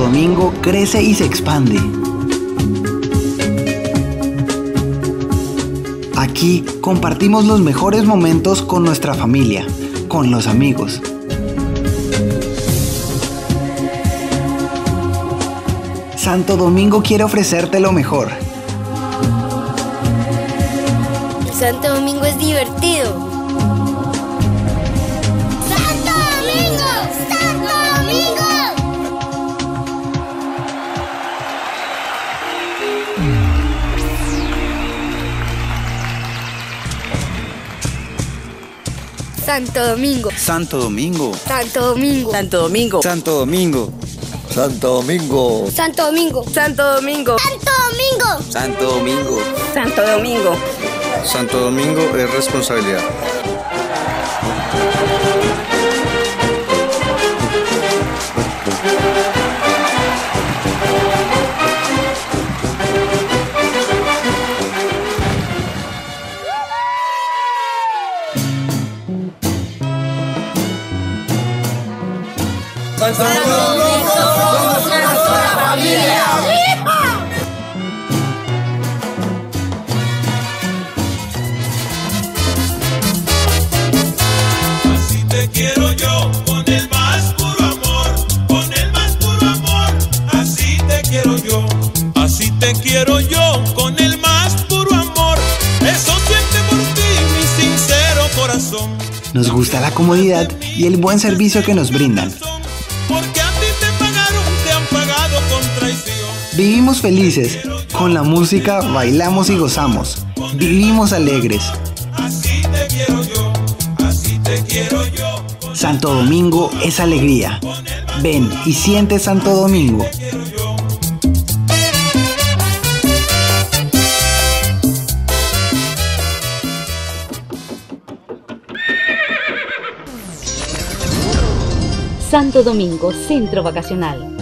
Domingo crece y se expande. Aquí compartimos los mejores momentos con nuestra familia, con los amigos. Santo Domingo quiere ofrecerte lo mejor. Santo Domingo es divertido. Santo Domingo. Santo Domingo. Santo Domingo. Santo Domingo. Santo Domingo. Santo Domingo. Santo Domingo. Santo Domingo. ¡Santo Domingo! Santo Domingo. Santo Domingo. Santo Domingo es responsabilidad. Así te quiero yo, con el más puro amor, con el más puro amor. Así te quiero yo, así te quiero yo, con el más puro amor. Eso siente por ti mi sincero corazón. Nos gusta la comodidad y el buen servicio que nos brindan. Vivimos felices. Con la música bailamos y gozamos. Vivimos alegres. Así te quiero yo, así te quiero yo. Santo Domingo es alegría. Ven y siente Santo Domingo. Santo Domingo, Centro Vacacional.